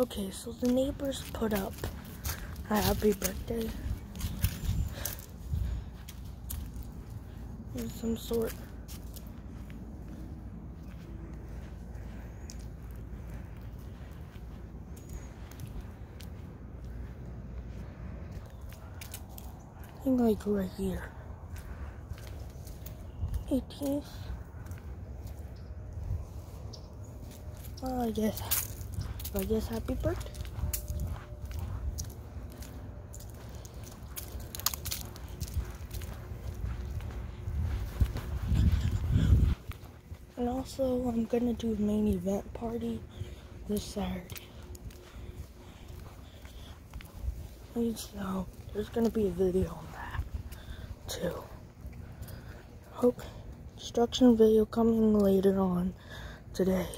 Okay, so the neighbors put up a happy birthday. Of some sort. I think like right here. 18th. Well, I guess, I guess happy birthday. And also, I'm gonna do a main event party this Saturday. And so, there's gonna be a video on that too. Hope destruction video coming later on today.